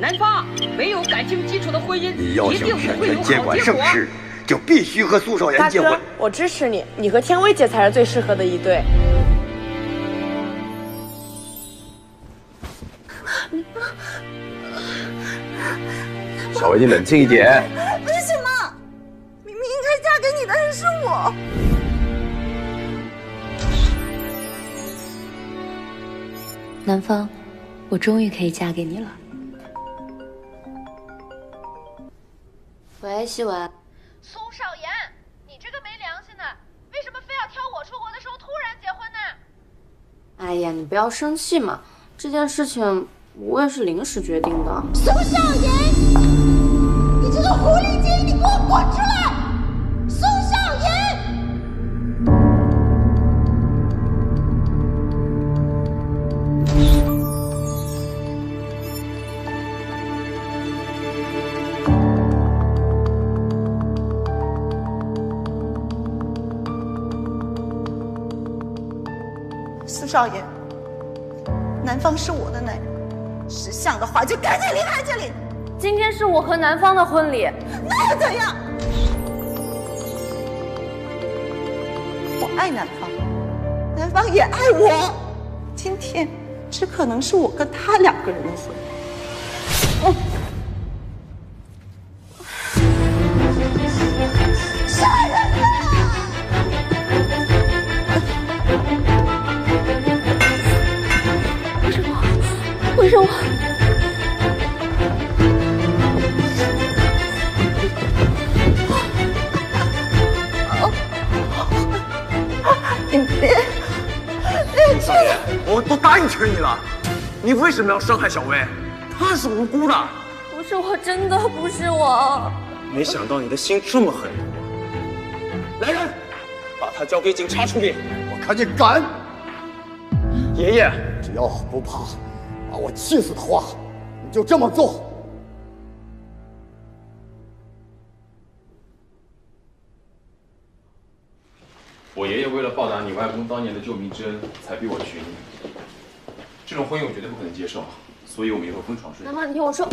南方没有感情基础的婚姻你要一定想全不会有权监管好结果。盛世，就必须和苏少大哥言结婚。，我支持你，你和天薇姐才是最适合的一对。小薇，你冷静一点。为什么？明明应该嫁给你的人是我。南方，我终于可以嫁给你了。喂，希文，苏少言，你这个没良心的，为什么非要挑我出国的时候突然结婚呢？哎呀，你不要生气嘛，这件事情我也是临时决定的。苏少言，你这个狐狸精，你给我滚出来！少爷，南方是我的男人，识相的话就赶紧离开这里。今天是我和南方的婚礼，那又怎样？我爱南方，南方也爱我。今天只可能是我跟他两个人的婚什么要伤害小薇？她是无辜的。不是我，真的不是我。没想到你的心这么狠毒。来人，把她交给警察处理。我看你敢！爷爷，只要不怕把我气死的话，你就这么做。我爷爷为了报答你外公当年的救命之恩，才逼我娶你。这种婚姻我绝对不可能接受，所以我们以后分床睡南。方，你听我说，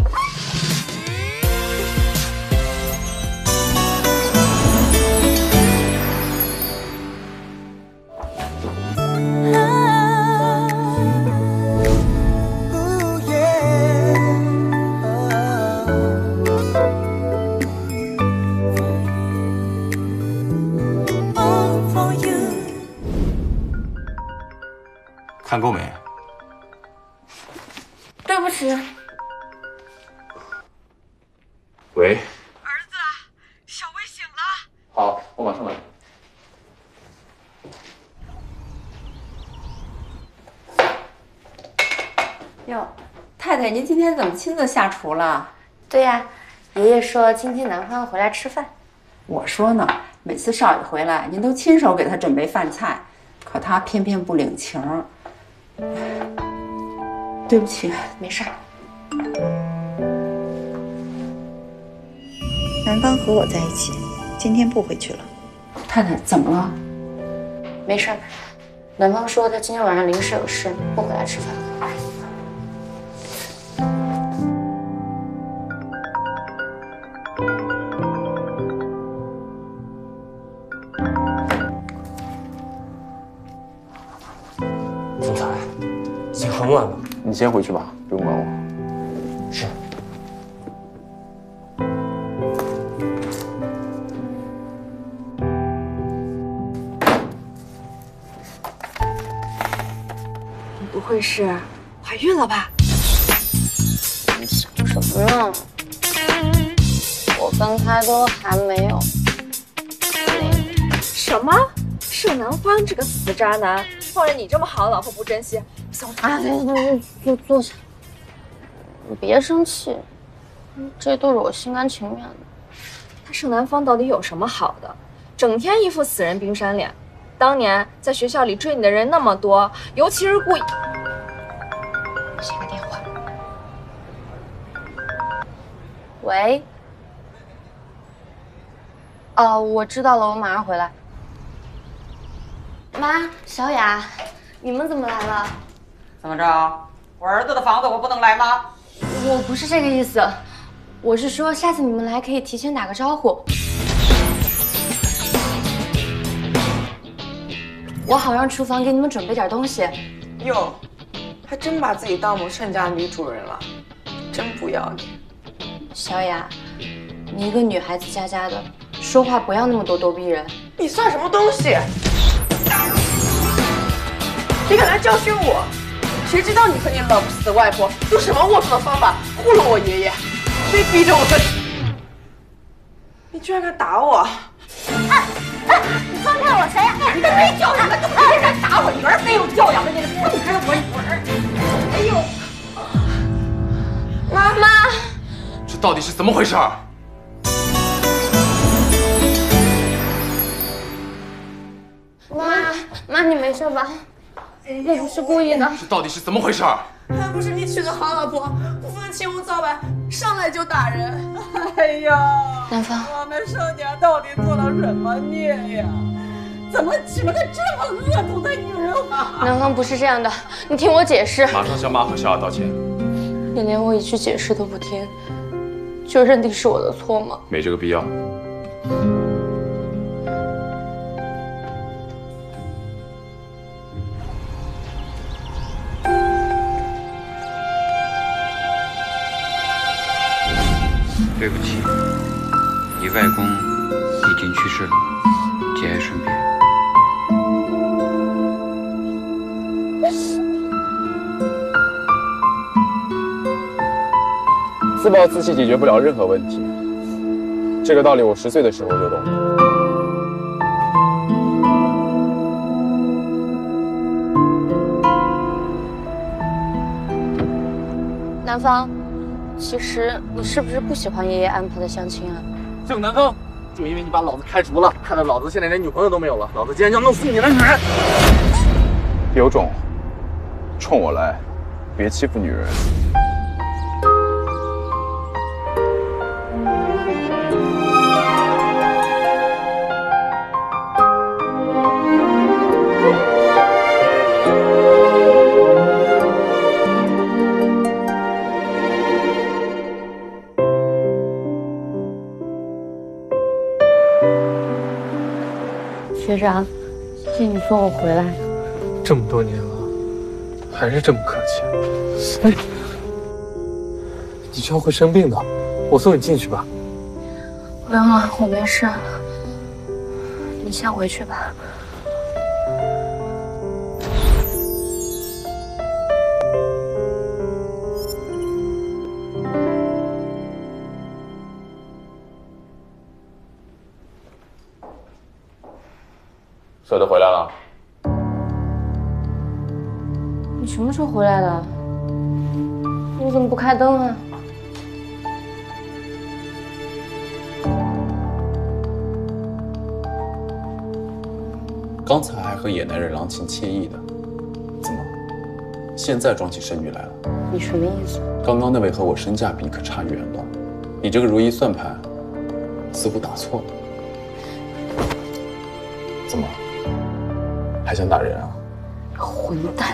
看够没？亲自下厨了？对呀、爷爷说今天南方回来吃饭。我说呢，每次少爷回来，您都亲手给他准备饭菜，可他偏偏不领情。对不起，没事儿，南方和我在一起，今天不回去了。太太怎么了？没事儿。南方说他今天晚上临时有事，不回来吃饭。你先回去吧，不用管我。是。你不会是怀孕了吧？你想什么呢？我跟他都还没有。什么？盛南方这个死渣男，放着你这么好的老婆不珍惜，小啊，坐坐下，你别生气，这都是我心甘情愿的。他盛南方到底有什么好的？整天一副死人冰山脸。当年在学校里追你的人那么多，尤其是故意。接个电话。喂。哦，我知道了，我马上回来。妈，小雅，你们怎么来了？怎么着？我儿子的房子我不能来吗？我不是这个意思，我是说下次你们来可以提前打个招呼，我好让厨房给你们准备点东西。哟，还真把自己当我们盛家女主人了，真不要脸！小雅，你一个女孩子家家的，说话不要那么咄咄逼人。你算什么东西？你敢来教训我？谁知道你和你老不死的外婆用什么龌龊的方法糊弄我爷爷，非逼着我跟……你居然敢打我！哎哎，你放开我！谁呀？你个没教养的，就天天打我女儿，没有教养的，你放开我女儿！哎呦，妈妈，这到底是怎么回事？妈妈，你没事吧？我不是故意的。这到底是怎么回事？还不是你娶个好老婆，不分青红皂白，上来就打人！哎呀，南方，我们盛家到底做了什么孽呀？怎么娶了个这么恶毒的女人？南方不是这样的，你听我解释。马上向妈和小雅道歉。你连我一句解释都不听，就认定是我的错吗？没这个必要。对不起，你外公已经去世了，节哀顺变。自暴自弃解决不了任何问题，这个道理我十岁的时候就懂。南方，其实你是不是不喜欢爷爷安排的相亲啊？郑南风，就因为你把老子开除了，害得老子现在连女朋友都没有了，老子今天就要弄死你的女人！有种，冲我来，别欺负女人。学长，谢谢你送我回来。这么多年了，还是这么客气。哎，你这样会生病的，我送你进去吧。不用了，我没事。你先回去吧。来了？你什么时候回来的？你怎么不开灯啊？刚才还和野男人郎情妾意的，怎么现在装起剩女来了？你什么意思？刚刚那位和我身价比可差远了，你这个如意算盘似乎打错了。怎么还想打人啊？混蛋！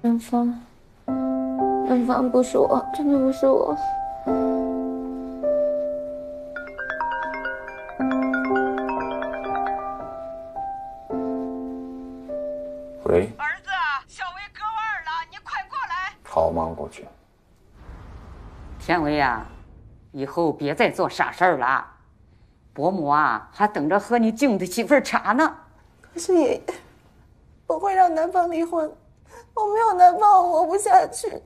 南方，南方不是我，真的不是我。以后别再做傻事儿了。伯母啊，还等着喝你敬的几份茶呢。可是爷爷，我会让男方离婚，我没有男方我活不下去。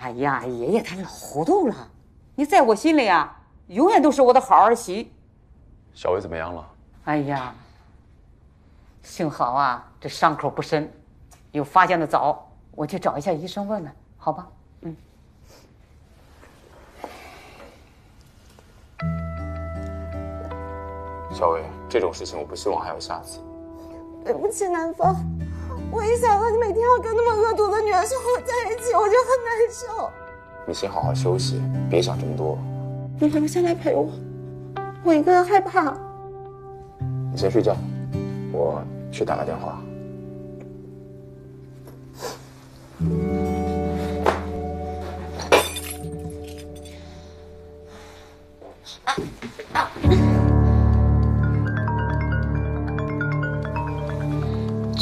哎呀，爷爷他老糊涂了。你在我心里啊，永远都是我的好儿媳。小薇怎么样了？哎呀，幸好啊，这伤口不深，又发现的早，我去找一下医生问问，好吧？小薇，这种事情我不希望还有下次。对不起，南方，我一想到你每天要跟那么恶毒的女人生活在一起，我就很难受。你先好好休息，别想这么多。你留下来陪我。我一个人害怕。你先睡觉，我去打个电话。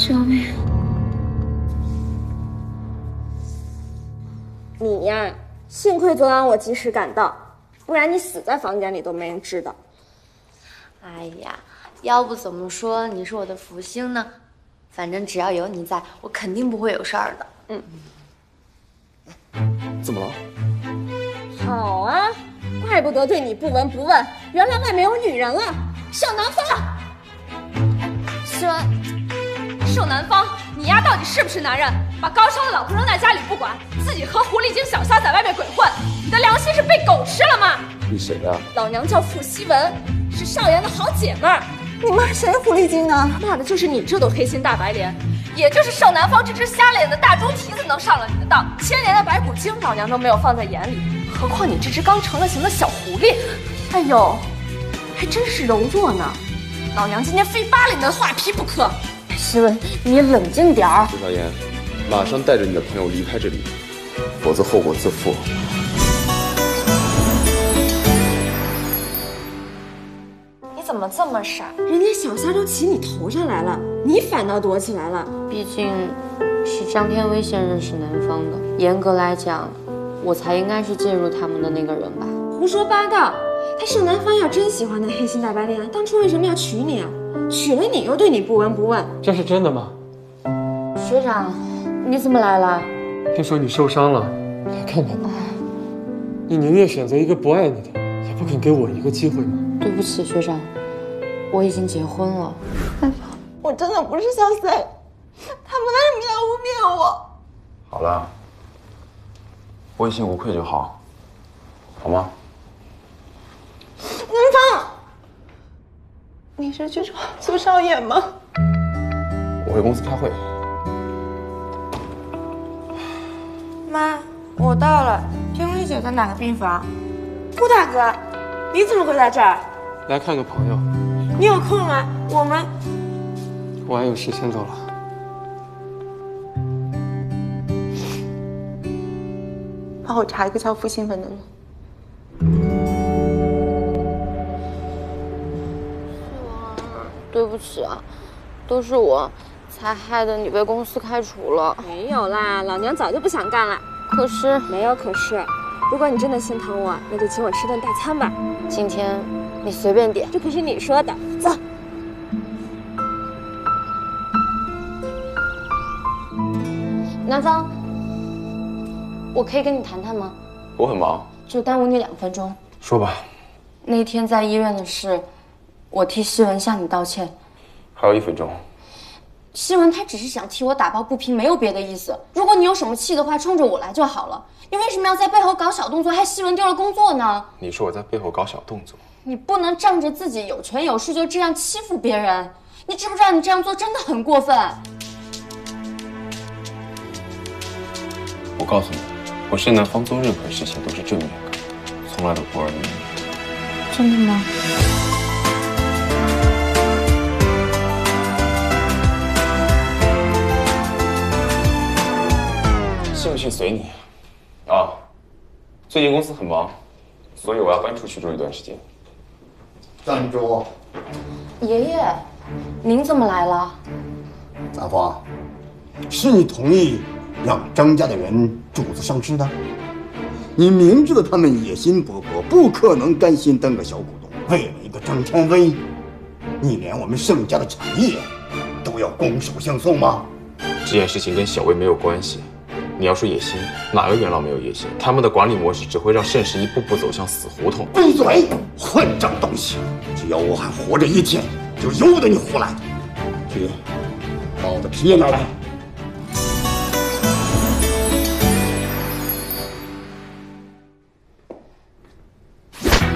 救命！你呀，幸亏昨晚我及时赶到，不然你死在房间里都没人知道。哎呀，要不怎么说你是我的福星呢？反正只要有你在，我肯定不会有事儿的。嗯，怎么了？好啊，怪不得对你不闻不问，原来外面有女人了。盛南风，是盛南方，你丫到底是不是男人？把高尚的老婆扔在家里不管，自己和狐狸精小三在外面鬼混，你的良心是被狗吃了吗？你谁呀、老娘叫傅希文，是少爷的好姐妹儿。你骂谁狐狸精呢？骂的就是你这朵黑心大白莲，也就是盛南方这只瞎了眼的大猪蹄子能上了你的当，千年的白骨精老娘都没有放在眼里，何况你这只刚成了型的小狐狸？哎呦，还真是柔弱呢，老娘今天非扒了你的画皮不可！希文，你冷静点儿。周小妍，马上带着你的朋友离开这里，否则后果自负。你怎么这么傻？人家小三都骑你头上来了，你反倒躲起来了。毕竟是张天威先认识南方的，严格来讲，我才应该是介入他们的那个人吧。胡说八道！他盛南方要真喜欢那黑心大白脸，当初为什么要娶你啊？娶了你又对你不闻不问，这是真的吗？学长，你怎么来了？听说你受伤了，来看看你。你宁愿选择一个不爱你的，也不肯给我一个机会吗？对不起，学长，我已经结婚了。我真的不是小三，他们为什么要污蔑我？好了，问心无愧就好，好吗？南方，你是去找苏少爷吗？我回公司开会。妈，我到了。天薇姐在哪个病房？顾大哥，你怎么会在这儿？来看个朋友，你有空吗？我们我还有事先走了。帮我查一个叫付新文的人。起啊，都是我，才害得你被公司开除了。没有啦，老娘早就不想干了。可是没有可是，如果你真的心疼我，那就请我吃顿大餐吧。今天你随便点，这可是你说的。走。南方，我可以跟你谈谈吗？我很忙，就耽误你两分钟。说吧。那天在医院的事，我替希文向你道歉。还有一分钟。希文他只是想替我打抱不平，没有别的意思。如果你有什么气的话，冲着我来就好了。你为什么要在背后搞小动作，害希文丢了工作呢？你说我在背后搞小动作？你不能仗着自己有权有势就这样欺负别人。你知不知道你这样做真的很过分？我告诉你，我盛南方做任何事情都是正面的，从来都不二面。真的吗？信不信随你。啊，最近公司很忙，所以我要搬出去住一段时间。站住！爷爷，您怎么来了？南方，是你同意让张家的人主子上市的？你明知道他们野心勃勃，不可能甘心当个小股东。为了一个张天威，你连我们盛家的产业都要拱手相送吗？这件事情跟小薇没有关系。你要说野心，哪个元老没有野心？他们的管理模式只会让盛世一步步走向死胡同。闭嘴，混账东西！只要我还活着一天，就由得你胡来。去，把我的皮拿来。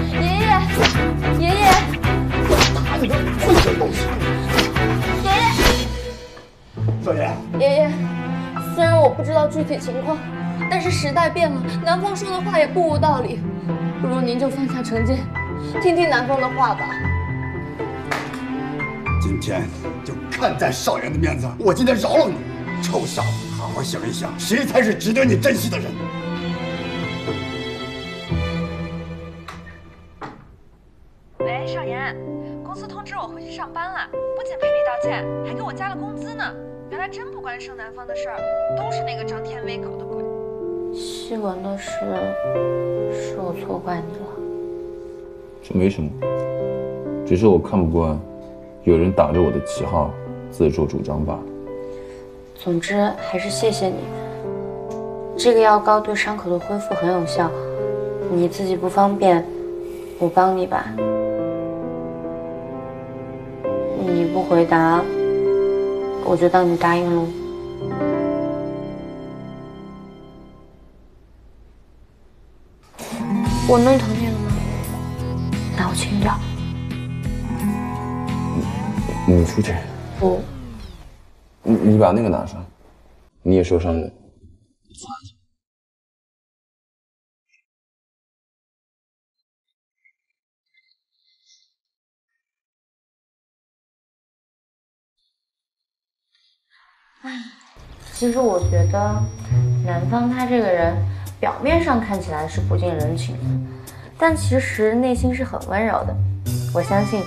爷爷，爷爷，不知道具体情况，但是时代变了，男方说的话也不无道理。不如您就放下成见，听听男方的话吧。今天就看在少爷的面子，我今天饶了你。臭小子，好好想一想，谁才是值得你珍惜的人？喂，少言，公司通知我回去上班了，不仅赔礼道歉，还给我加了工资呢。原来真不关盛南方的事儿，都是那个张天威搞的鬼。希文的事，是我错怪你了。这没什么，只是我看不惯有人打着我的旗号自作主张罢了。总之还是谢谢你。这个药膏对伤口的恢复很有效，你自己不方便，我帮你吧。你不回答，我就当你答应喽。我弄疼你了吗？那我清掉。你出去。不。你你把那个拿上，你也受伤了。唉，其实我觉得南方他这个人，表面上看起来是不近人情的，但其实内心是很温柔的。我相信。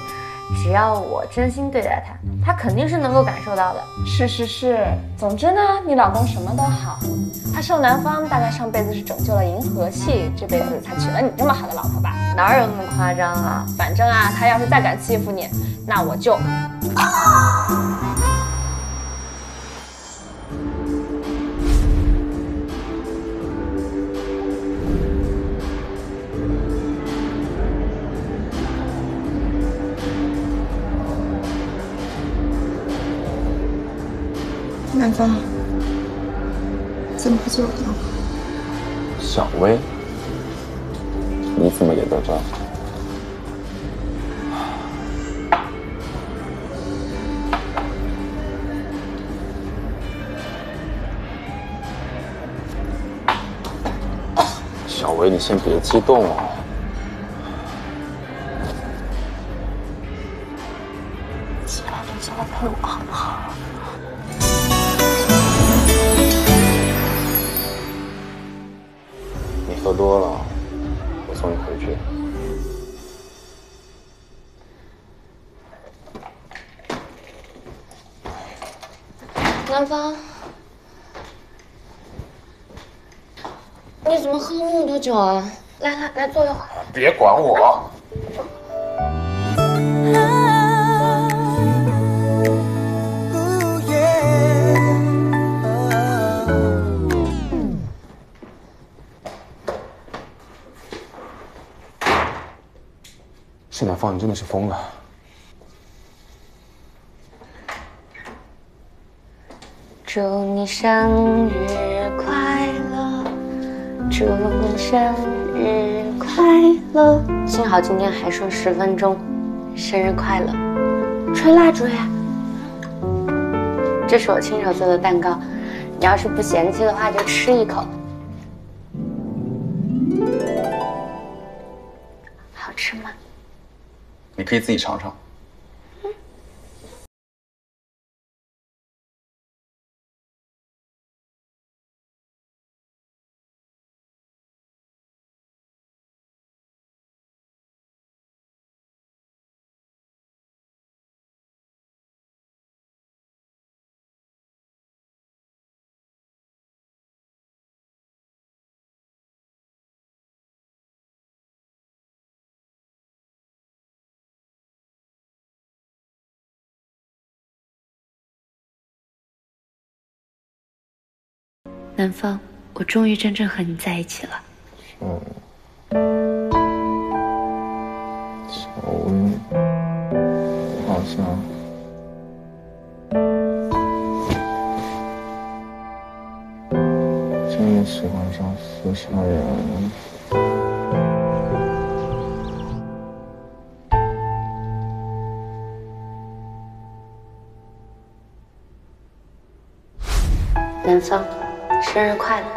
只要我真心对待他，他肯定是能够感受到的。是是是，总之呢，你老公什么都好。他受南方大概上辈子是拯救了银河系，这辈子才娶了你这么好的老婆吧？哪有那么夸张啊？反正啊，他要是再敢欺负你，那我就。南方，怎么会做不到？小薇，你怎么也在这？小薇，你先别激动啊。南方，你怎么喝了那么多酒啊？来来来，坐一会儿。别管我。盛南方，你真的是疯了！祝你生日快乐，祝你生日快乐！幸好今天还剩十分钟，生日快乐！吹蜡烛呀！这是我亲手做的蛋糕，你要是不嫌弃的话，就吃一口。好吃吗？你可以自己尝尝。南方，我终于真正和你在一起了。嗯，小薇，好像真的喜欢上苏小人了。南方。生日快乐。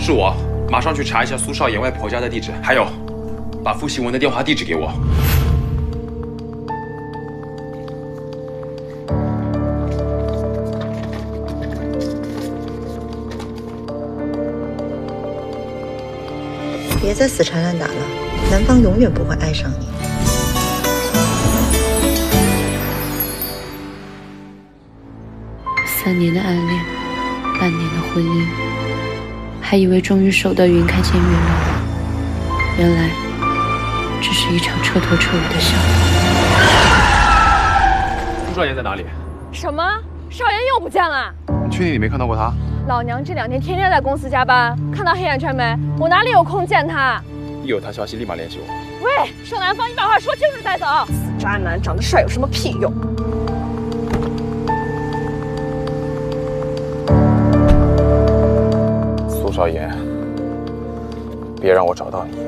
是我马上去查一下苏少爷外婆家的地址还有把傅习文的电话地址给我。别再死缠烂打了，男方永远不会爱上你。三年的暗恋，半年的婚姻，还以为终于守得云开见月了，原来只是一场彻头彻尾的笑话。苏少言在哪里？什么？少言又不见了？你确定你没看到过他？老娘这两天天天在公司加班，看到黑眼圈没？我哪里有空见他？一有他消息立马联系我。喂，盛南方，你把话说清楚再走。死渣男，长得帅有什么屁用？苏少言，别让我找到你。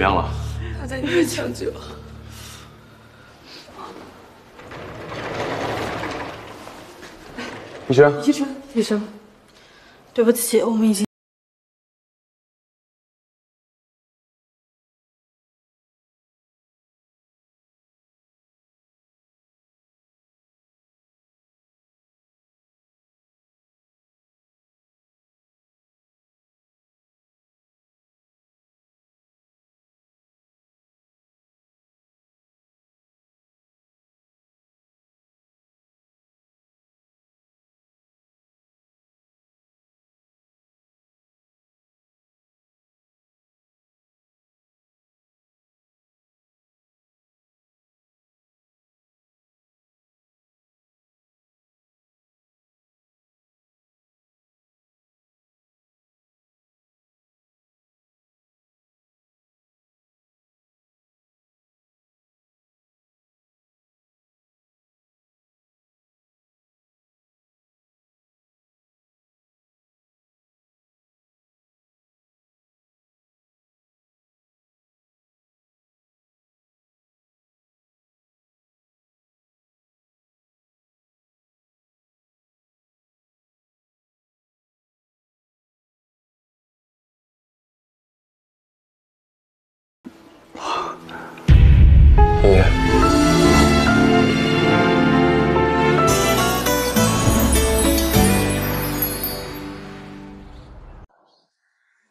么样了？他在医院抢救。医生，医生，医生，对不起，我们已经。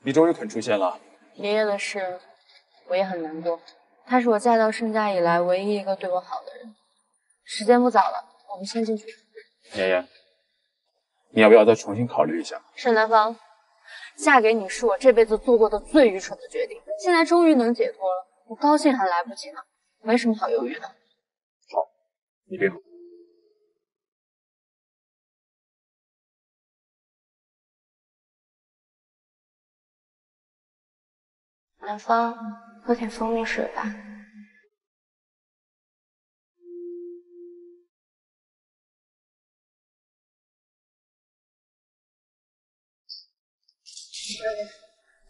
你终于肯出现了。爷爷的事，我也很难过。他是我嫁到盛家以来唯一一个对我好的人。时间不早了，我们先进去。爷爷，你要不要再重新考虑一下？盛南方，嫁给你是我这辈子做过的最愚蠢的决定。现在终于能解脱了，我高兴还来不及呢，没什么好犹豫的。好你别哭。南方，喝点蜂蜜水吧。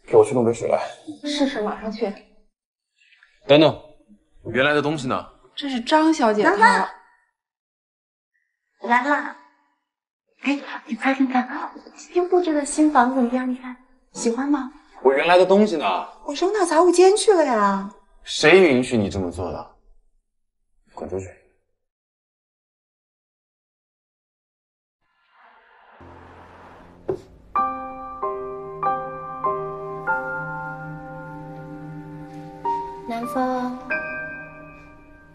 给我去弄杯水来。试试，马上去。等等，我原来的东西呢？这是张小姐她。来啦！哎，你快看看我今天布置的新房怎么样？你看喜欢吗？我原来的东西呢？我扔到杂物间去了呀。谁允许你这么做的？滚出去！南风，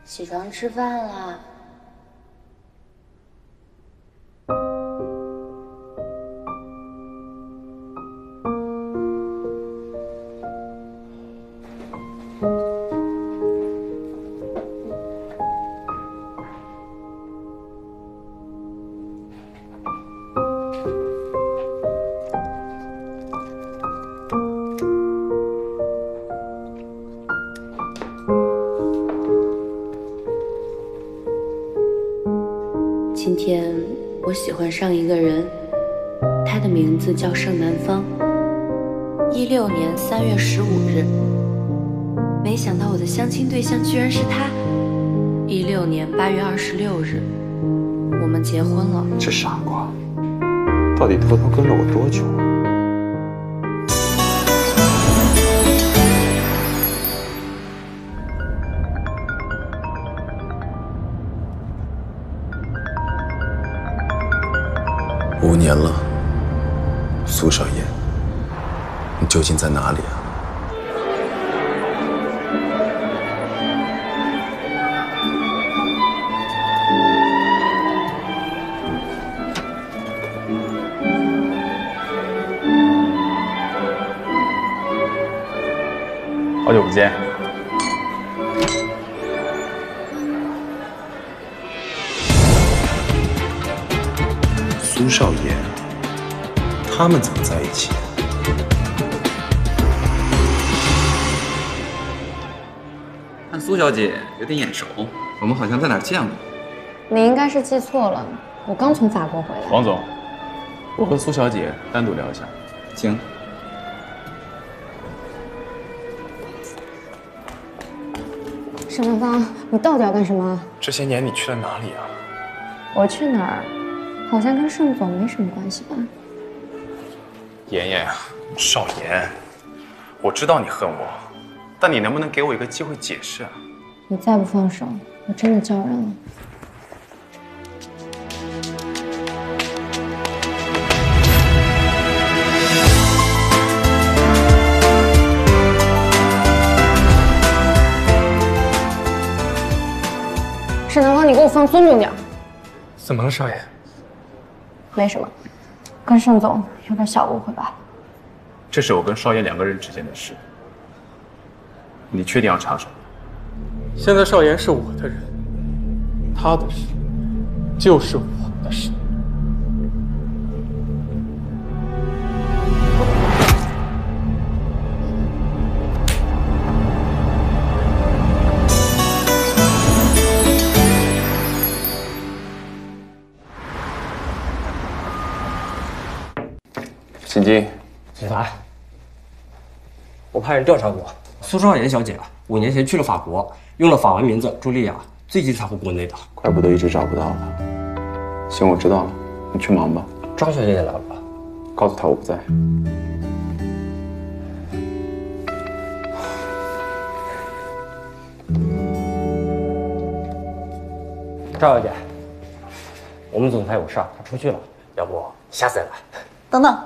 起床吃饭啦。上一个人，他的名字叫盛南方。一六年三月十五日，没想到我的相亲对象居然是他。一六年八月二十六日，我们结婚了。这傻瓜，到底偷偷跟了我多久？年了，苏少爷，你究竟在哪里啊？好久不见。苏少爷，他们怎么在一起？看苏小姐有点眼熟，我们好像在哪儿见过。你应该是记错了，我刚从法国回来。王总，我和苏小姐单独聊一下。行。沈南方，你到底要干什么？这些年你去了哪里啊？我去哪儿，好像跟盛总没什么关系吧？妍妍，少言，我知道你恨我，但你能不能给我一个机会解释啊？你再不放手，我真的叫人了。沈南方，你给我放尊重点。怎么了，少爷？没什么，跟盛总有点小误会吧？这是我跟少爷两个人之间的事，你确定要插手？现在少言是我的人，他的事就是我的事。请进。警察，我派人调查过，苏少言小姐五年前去了法国，用了法文名字朱莉亚，最近才回国内的。怪不得一直找不到她。行，我知道了，你去忙吧。张小姐也来了，告诉她我不在。赵小姐，我们总裁有事儿，他出去了，要不下次再来。等等，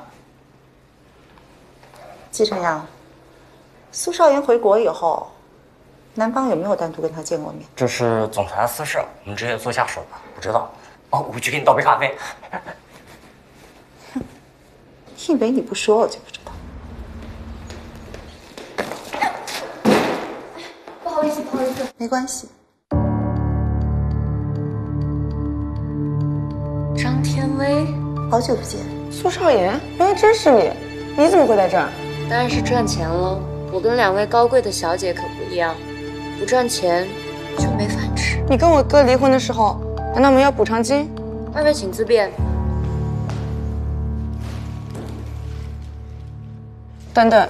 季晨阳，苏少言回国以后，南方有没有单独跟他见过面？这是总裁的私事，我们直接做下手吧。不知道。哦，我去给你倒杯咖啡。哼以为你不说我就不知道。不好意思，不好意思，没关系。张天威，好久不见，苏少言，原来真是你，你怎么会在这儿？当然是赚钱喽。我跟两位高贵的小姐可不一样，不赚钱就没饭吃。你跟我哥离婚的时候，难道没有补偿金？二位请自便。等等，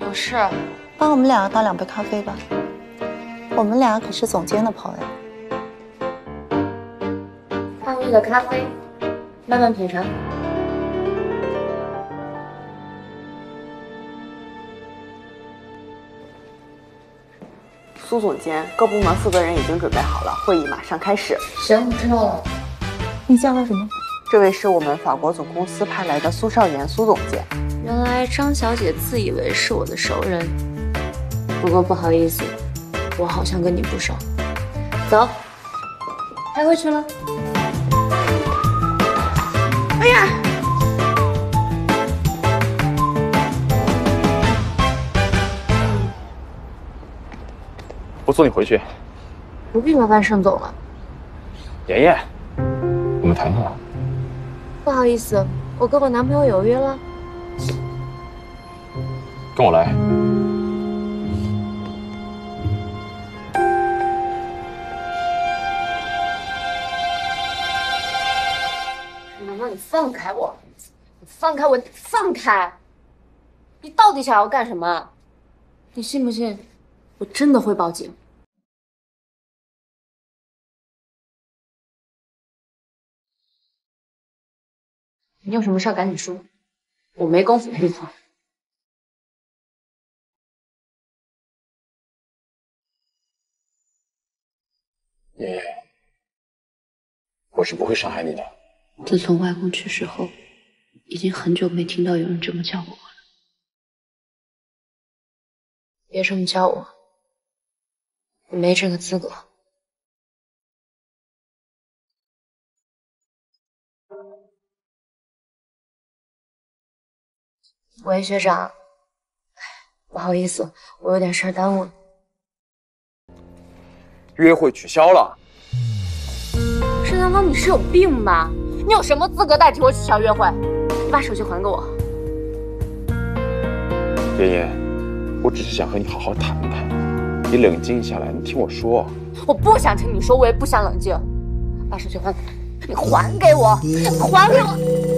有事，帮我们两个倒两杯咖啡吧。我们俩可是总监的朋友。二位的咖啡，慢慢品尝。苏总监，各部门负责人已经准备好了，会议马上开始。行，我知道了。你叫他什么？这位是我们法国总公司派来的苏少言，苏总监。原来张小姐自以为是我的熟人，不过不好意思，我好像跟你不熟。走，开会去了。哎呀！送你回去。不必麻烦盛总了。妍妍，我们谈谈。不好意思，我跟我男朋友有约了。跟我来。妈妈，你放放开我！你放开我！放开！你到底想要干什么？你信不信，我真的会报警？你有什么事赶紧说，我没工夫陪你吵。爷爷，我是不会伤害你的。自从外公去世后，已经很久没听到有人这么叫过我了。别这么叫我，你没这个资格。喂，学长，不好意思，我有点事儿耽误了。约会取消了。盛南方，你是有病吧？你有什么资格代替我取消约会？你把手机还给我。妍妍，我只是想和你好好谈谈，你冷静下来，你听我说。我不想听你说，我也不想冷静。把手机还，你还给我，还给我。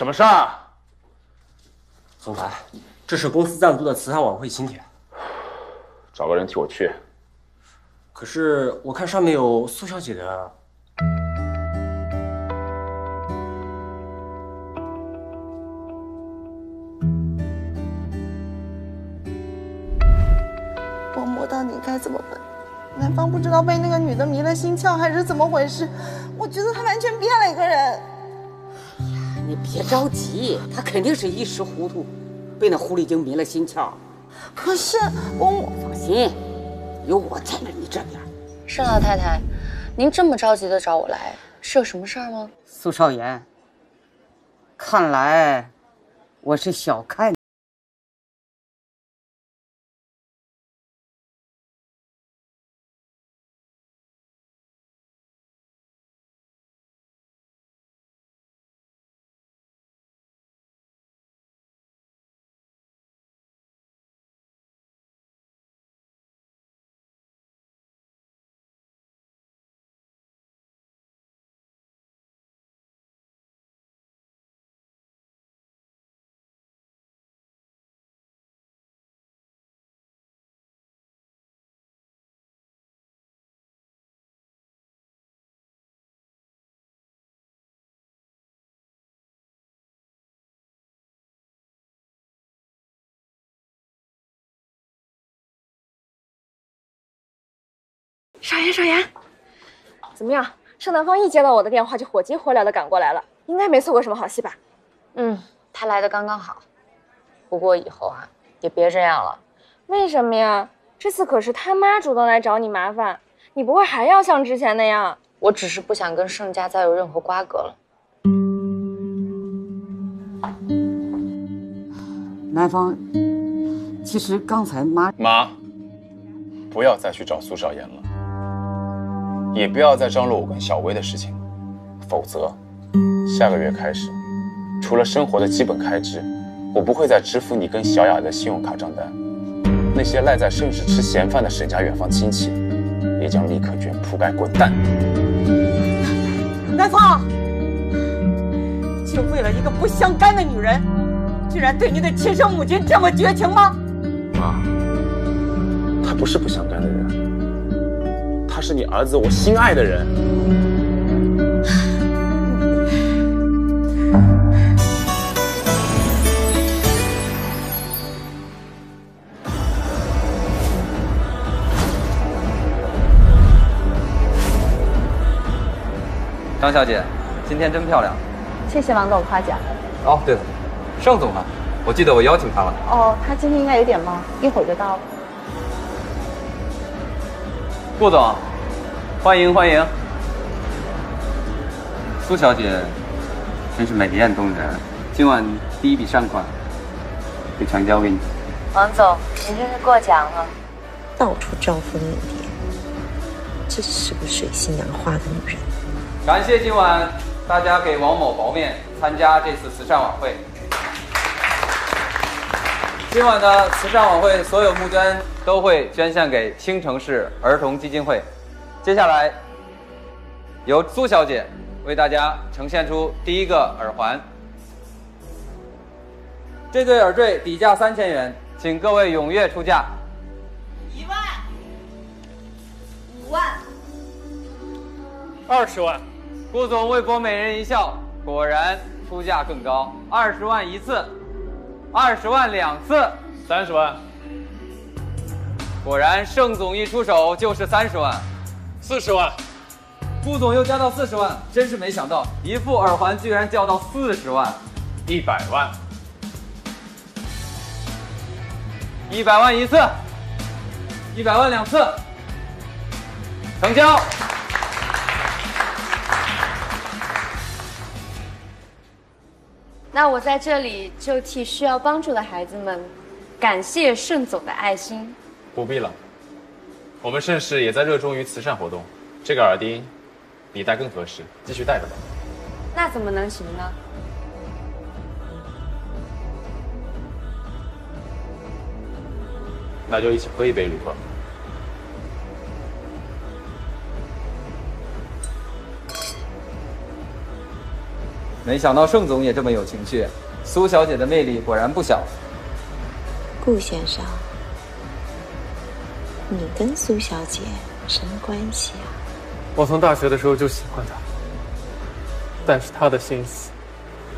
什么事儿？总裁，这是公司赞助的慈善晚会请帖。找个人替我去。可是我看上面有苏小姐的。我摸到你该怎么办？南方不知道被那个女的迷了心窍，还是怎么回事？我觉得他完全变了一个人。你别着急，他肯定是一时糊涂，被那狐狸精迷了心窍。可是伯母，放心，有我站在了你这边。盛老太太，您这么着急的找我来，是有什么事儿吗？苏少言，看来我是小看言，少言，怎么样？盛南方一接到我的电话就火急火燎的赶过来了，应该没错过什么好戏吧？嗯，他来的刚刚好。不过以后啊，也别这样了。为什么呀？这次可是他妈主动来找你麻烦，你不会还要像之前那样？我只是不想跟盛家再有任何瓜葛了。南方，其实刚才妈妈，不要再去找苏少言了，也不要再张罗我跟小薇的事情，否则下个月开始，除了生活的基本开支，我不会再支付你跟小雅的信用卡账单。那些赖在盛世吃闲饭的沈家远方亲戚，也将立刻卷铺盖滚蛋。南方，就为了一个不相干的女人，居然对你的亲生母亲这么绝情吗？妈，她不是不相干的人，他是你儿子我心爱的人。张小姐，今天真漂亮。谢谢王总夸奖。哦，对了，盛总呢？我记得我邀请他了。哦，他今天应该有点忙，一会儿就到了。顾总，欢迎欢迎。苏小姐，真是美艳动人。今晚第一笔善款，就全交给你。王总，您真是过奖了。到处招蜂引蝶，这是个水性杨花的女人。感谢今晚大家给王某薄面参加这次慈善晚会。今晚的慈善晚会所有募捐都会捐献给青城市儿童基金会。接下来，由苏小姐为大家呈现出第一个耳环。这对耳坠底价三千元，请各位踊跃出价。一万，五万，二十万。顾总为博美人一笑，果然出价更高，二十万一次，二十万两次，三十万。果然盛总一出手就是三十万，四十万。顾总又加到四十万，真是没想到一副耳环居然掉到四十万，一百万，一百万一次，一百万两次，成交。那我在这里就替需要帮助的孩子们，感谢盛总的爱心。不必了，我们盛世也在热衷于慈善活动。这个耳钉，你戴更合适，继续戴着吧。那怎么能行呢？那就一起喝一杯，如何？没想到盛总也这么有情趣，苏小姐的魅力果然不小。顾先生，你跟苏小姐什么关系啊？我从大学的时候就喜欢她，但是她的心思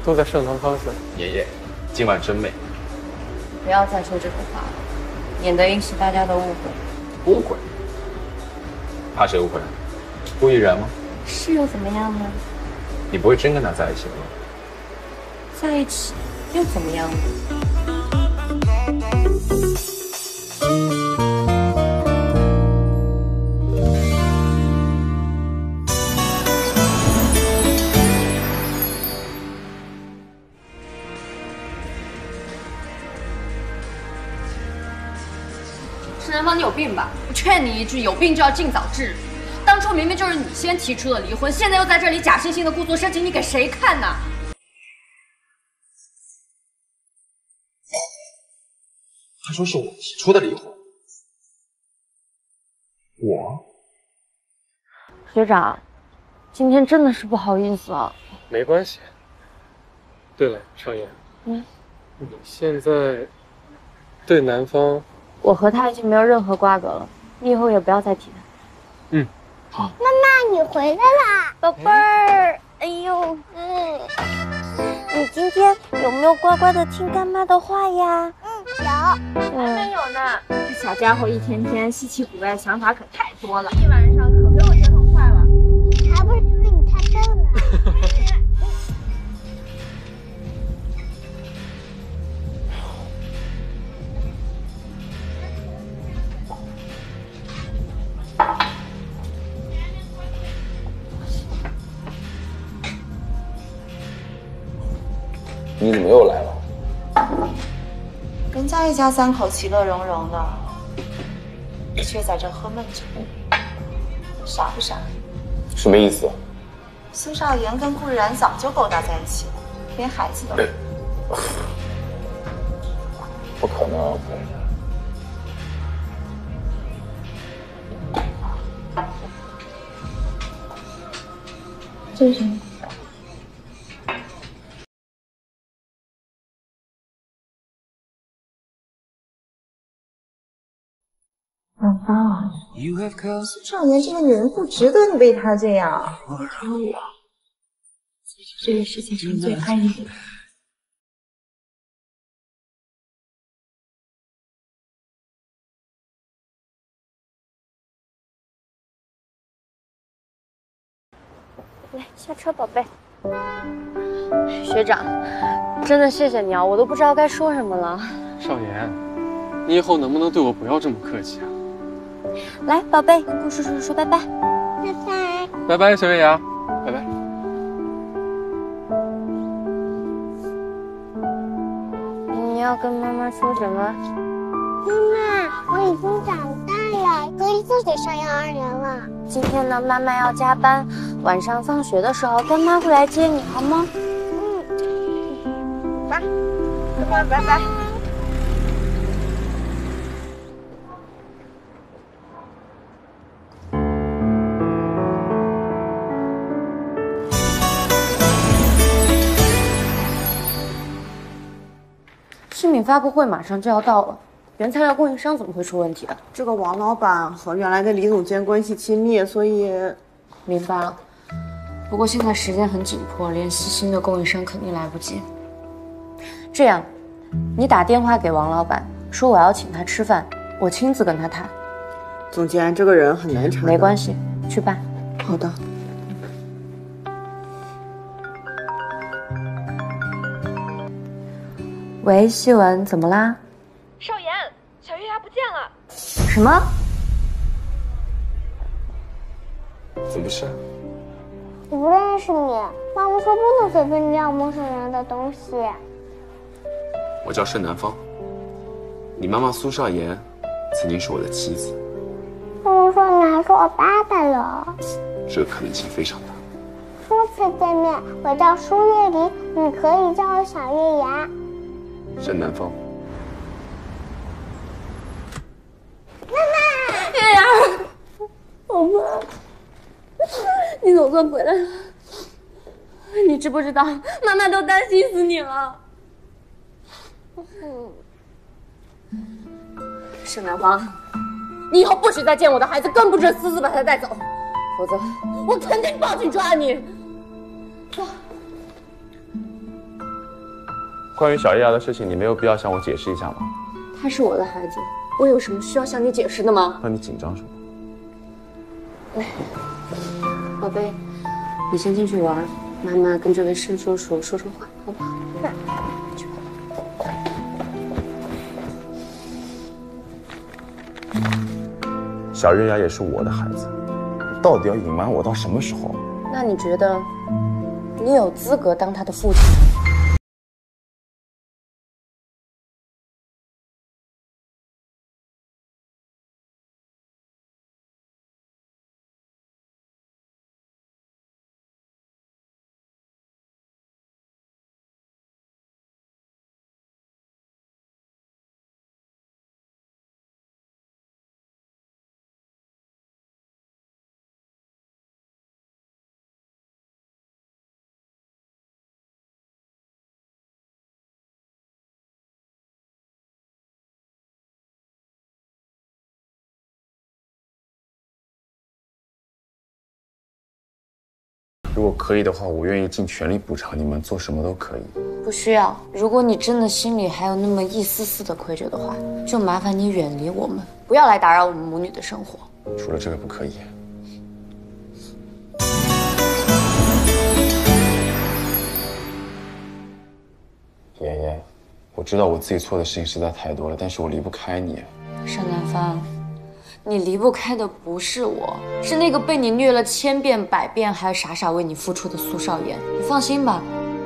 都在盛唐方上。爷爷，今晚真美。不要再说这种话了，免得引起大家的误会。误会？怕谁误会？顾逸然吗？是又怎么样呢？你不会真跟他在一起了吧？在一起又怎么样呢？你一句，有病就要尽早治。当初明明就是你先提出的离婚，现在又在这里假惺惺的故作深情，你给谁看呢？他说是我提出的离婚。我学长，今天真的是不好意思啊。没关系。对了，少爷，嗯，你现在对男方，我和他已经没有任何瓜葛了，你以后也不要再提他。嗯，好。妈妈，你回来啦，宝贝儿。哎呦，嗯，你今天有没有乖乖的听干妈的话呀？嗯，有。还没有呢。这小家伙一天天稀奇古怪的想法可太多了，一晚上可给我一家三口其乐融融的，你却在这喝闷酒，傻不傻？什么意思？苏少言跟顾然早就勾搭在一起了，连孩子都有。不可能。这是什么？少年这个女人不值得你为她这样。我说我，这个世界上最爱你的。来，下车，宝贝。学长，真的谢谢你啊，我都不知道该说什么了。少言，你以后能不能对我不要这么客气啊？来，宝贝，跟顾叔叔说拜拜。拜拜。拜拜，小月牙，拜拜。你要跟妈妈说什么？妈妈，我已经长大了，可以自己上幼儿园了。今天呢，妈妈要加班，晚上放学的时候干妈会来接你，好吗？嗯。拜，拜拜拜拜。品发布会马上就要到了，原材料供应商怎么会出问题的？这个王老板和原来的李总监关系亲密，所以明白了。不过现在时间很紧迫，联系新的供应商肯定来不及。这样，你打电话给王老板，说我要请他吃饭，我亲自跟他谈。总监这个人很难缠。没关系，去办。好的。喂，希文，怎么啦？少言，小月牙不见了。什么？怎么回事？我不认识你，妈妈说不能随便要陌生人的东西。我叫盛南方，你妈妈苏少言曾经是我的妻子。妈妈说你还是我爸爸了。这个可能性非常大。初次见面，我叫舒月离，你可以叫我小月牙。盛南方，妈妈，月牙，宝贝，你总算回来了。你知不知道，妈妈都担心死你了。沈南方，你以后不许再见我的孩子，更不准私自把他带走，否则我肯定报警抓你。关于小叶芽的事情，你没有必要向我解释一下吗？他是我的孩子，我有什么需要向你解释的吗？那你紧张什么？来，宝贝，你先进去玩，妈妈跟这位盛叔叔说说话，好不好？去吧。小月牙也是我的孩子，你到底要隐瞒我到什么时候？那你觉得你有资格当他的父亲吗？如果可以的话，我愿意尽全力补偿你们，做什么都可以。不需要。如果你真的心里还有那么一丝丝的愧疚的话，就麻烦你远离我们，不要来打扰我们母女的生活。除了这个不可以。爷爷，我知道我自己错的事情实在太多了，但是我离不开你。盛南方，你离不开的不是我，是那个被你虐了千遍百遍还傻傻为你付出的苏少言。你放心吧，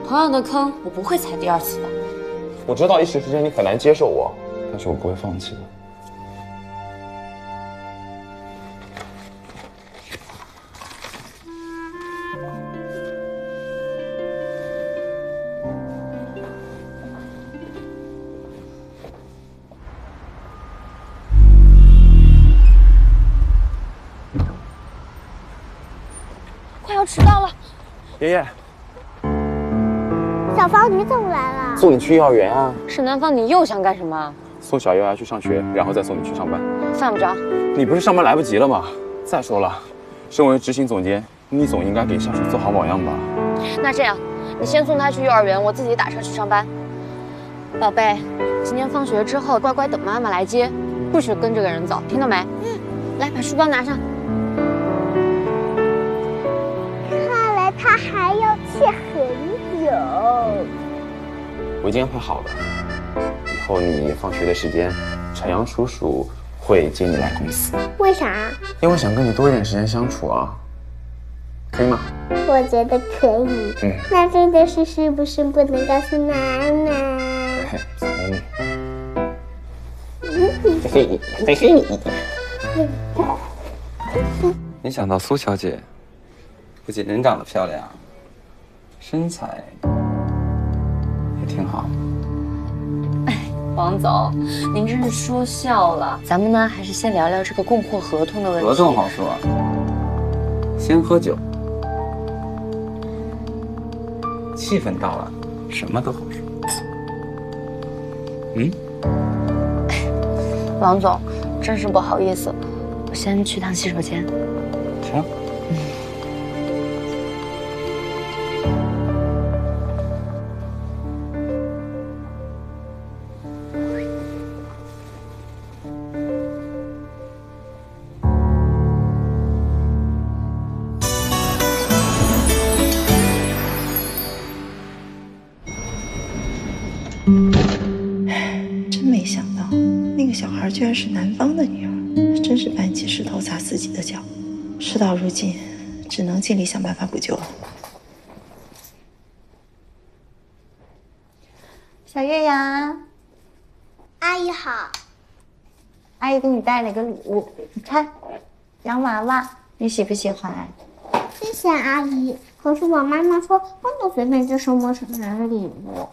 同样的坑我不会踩第二次的。我知道一时之间你很难接受我，但是我不会放弃的。爷爷，小芳你怎么来了？送你去幼儿园啊。沈南方，你又想干什么？送小优丫去上学，然后再送你去上班。犯不着。你不是上班来不及了吗？再说了，身为执行总监，你总应该给下属做好榜样吧？那这样，你先送他去幼儿园，我自己打车去上班。宝贝，今天放学之后乖乖等妈妈来接，不许跟这个人走，听到没？嗯。来，把书包拿上。他还要去很久。我已经安排好了，以后你放学的时间，陈阳叔叔会接你来公司。为啥？因为想跟你多一点时间相处啊，可以吗？我觉得可以。嗯。那这件事是不是不能告诉妈妈？嘿嘿嘿嘿。没想到苏小姐不仅人长得漂亮，身材也挺好。王总，您真是说笑了。咱们呢，还是先聊聊这个供货合同的问题。合同好说，先喝酒，气氛到了，什么都好说。嗯，王总，真是不好意思，我先去趟洗手间。行。办法补救。小月呀，阿姨好。阿姨给你带了个礼物，你看，洋娃娃，你喜不喜欢？谢谢阿姨。可是我妈妈说不能随便接受陌生人的礼物。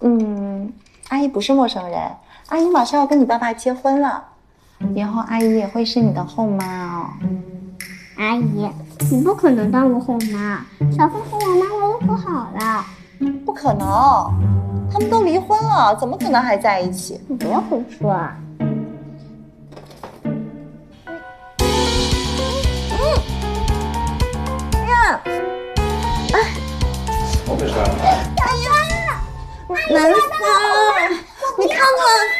嗯，阿姨不是陌生人，阿姨马上要跟你爸爸结婚了，以后阿姨也会是你的后妈哦。阿姨，你不可能当我后妈。小凤和我妈妈都和好了。不可能，他们都离婚了，怎么可能还在一起？你别胡说。呀，哎，怎么回事？阿姨，南方，你看看。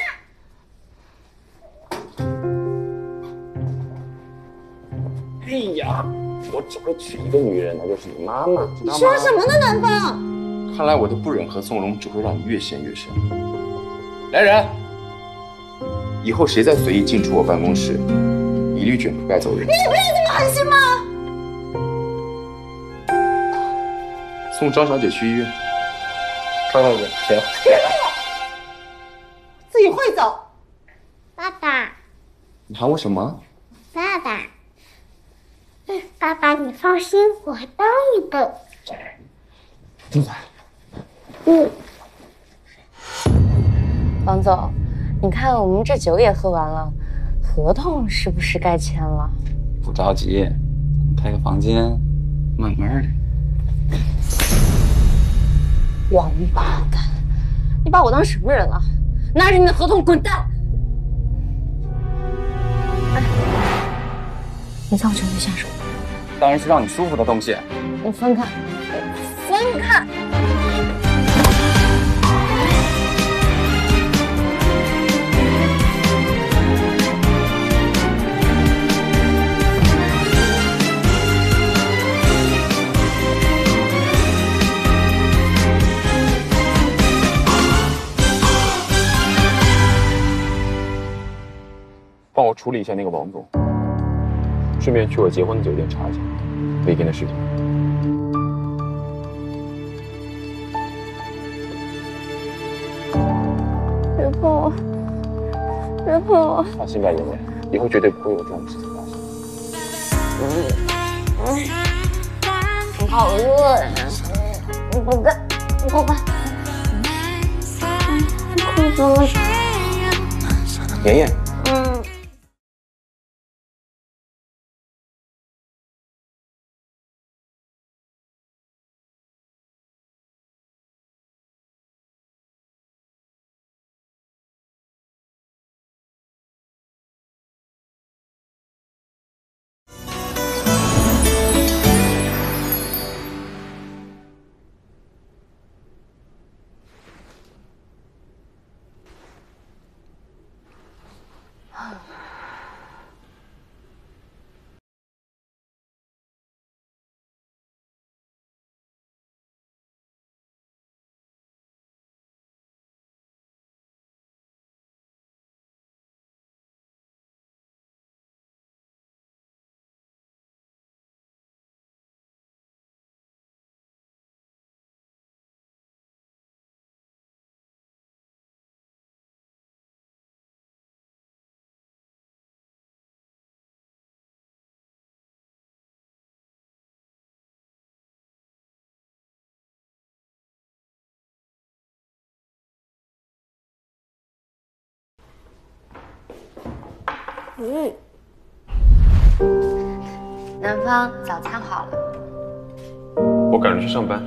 哎呀，我只会娶一个女人，那就是你妈妈，你？说什么呢，南方？看来我的不忍和纵容只会让你越陷越深。来人，以后谁再随意进出我办公室，一律卷铺盖走人。你不要这么狠心吗？送张小姐去医院。张小姐，行。自己会走。爸爸，你喊我什么？爸爸。嗯，爸爸，你放心，我会帮你的。住嘴！嗯，王总，你看我们这酒也喝完了，合同是不是该签了？不着急，咱们开个房间，慢慢的。王八蛋，你把我当什么人了？拿着你的合同滚蛋！哎你在我酒里下手，当然是让你舒服的东西。你分开，分开！帮我处理一下那个王总，顺便去我结婚的酒店查一下那天的事情。别碰我，别碰我。放心吧，妍妍，以后绝对不会有这种事情发生。嗯嗯，好饿呀！你不干，你给我干。裤子了。妍妍，嗯，南方，早餐好了，我赶着去上班，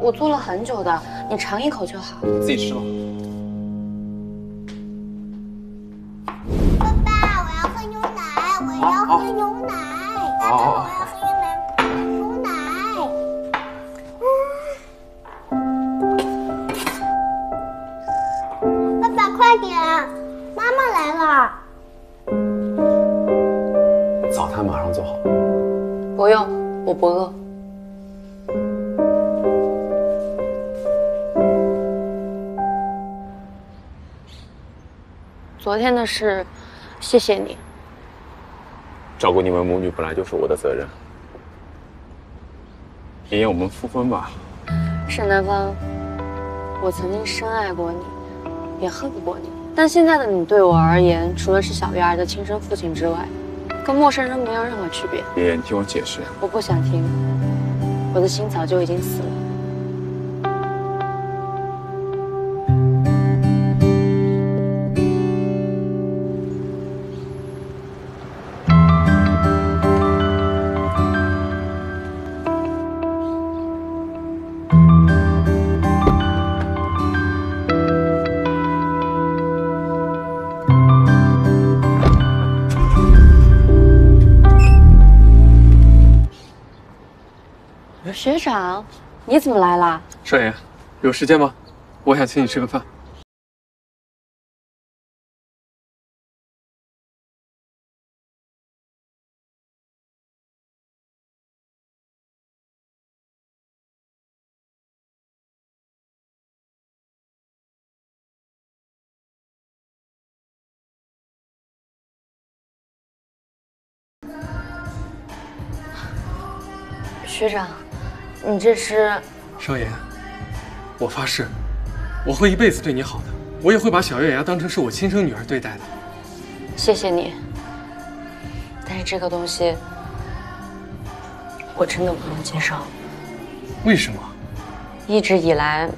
我做了很久的，你尝一口就好。你自己吃吧。天的事，谢谢你。照顾你们母女本来就是我的责任。爷爷，我们复婚吧。沈南方，我曾经深爱过你，也恨过你，但现在的你对我而言，除了是小月儿的亲生父亲之外，跟陌生人没有任何区别。爷爷，你听我解释。我不想听，我的心早就已经死了。你怎么来啦？少爷，有时间吗？我想请你吃个饭。学长，你这是……少爷，我发誓，我会一辈子对你好的，我也会把小月牙当成是我亲生女儿对待的。谢谢你，但是这个东西我真的不能接受。为什么？一直以来，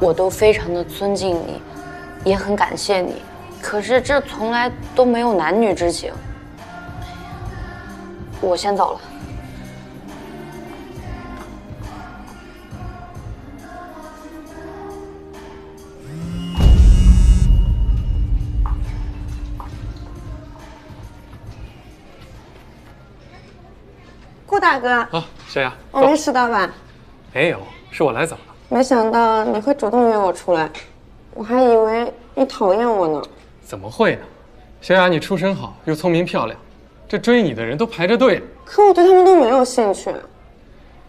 我都非常的尊敬你，也很感谢你，可是这从来都没有男女之情。我先走了。大哥，啊，小雅，我没迟到吧？没有，是我来早了。没想到你会主动约我出来，我还以为你讨厌我呢。怎么会呢？小雅，你出身好，又聪明漂亮，这追你的人都排着队。可我对他们都没有兴趣。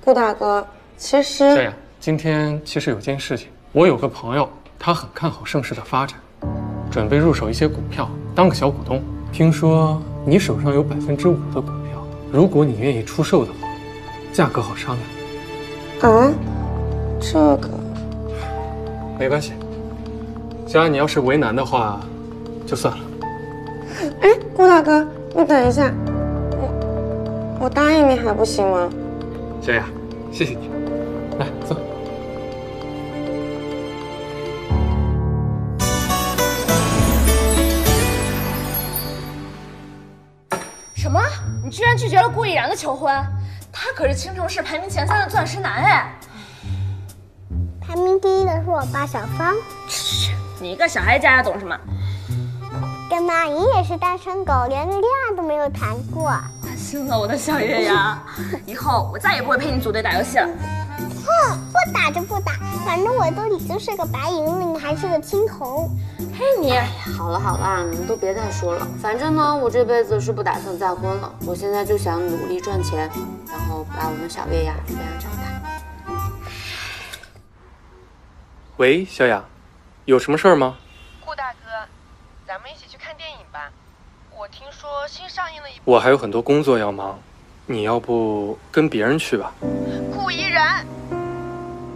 顾大哥，其实小雅，今天其实有件事情，我有个朋友，他很看好盛世的发展，准备入手一些股票，当个小股东。听说你手上有百分之五的股票，如果你愿意出售的话，价格好商量。啊，这个没关系，小雅，你要是为难的话，就算了。哎，顾大哥，你等一下，我我答应你还不行吗？小雅，谢谢你，来坐。居然拒绝了顾逸然的求婚？他可是青城市排名前三的钻石男哎！排名第一的是我爸小芳。你一个小孩家懂什么？干妈，你也是单身狗，连个恋爱都没有谈过。信了我的小月牙，以后我再也不会陪你组队打游戏了。哼，不打就不打，反正我都已经是个白银了，你还是个青铜。嘿你，好了好了，你们都别再说了。反正呢，我这辈子是不打算再婚了。我现在就想努力赚钱，然后把我们小月牙抚养长大。喂，小雅，有什么事儿吗？顾大哥，咱们一起去看电影吧。我听说新上映了一部。我还有很多工作要忙，你要不跟别人去吧？顾依然，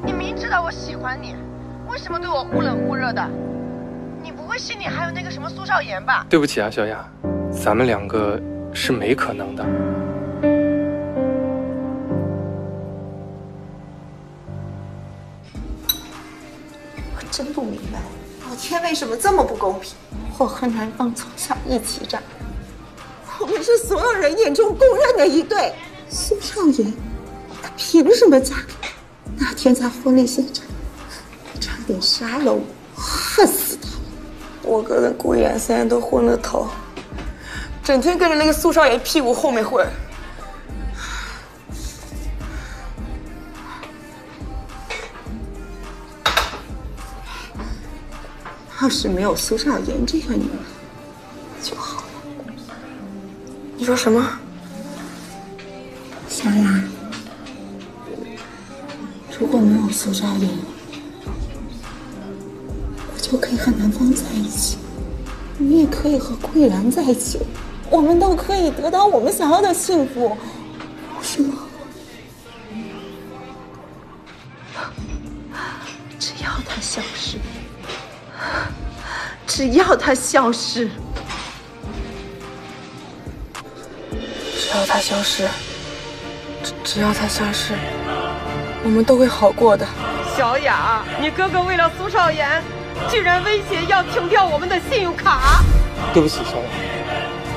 你明知道我喜欢你，为什么对我忽冷忽热的？你不会心里还有那个什么苏少言吧？对不起啊，小雅，咱们两个是没可能的。我真不明白，老天为什么这么不公平？我和南方从小一起长，我们是所有人眼中公认的一对。苏少言，他凭什么嫁给我？那天在婚礼现场，差点杀了我，恨死他了。我哥跟顾然现在都昏了头，整天跟着那个苏少爷屁股后面混。要是没有苏少言这个女人就好了。你说什么？果没有苏少言，我就可以和南方在一起，你也可以和桂然在一起，我们都可以得到我们想要的幸福，不是吗？只要他消失。只要他消失，只要他消失，只只要他消失，我们都会好过的。小雅，你哥哥为了苏少言，居然威胁要停掉我们的信用卡。对不起，小雅，